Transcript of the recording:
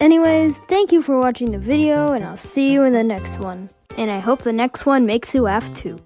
Anyways, thank you for watching the video, and I'll see you in the next one. And I hope the next one makes you laugh too.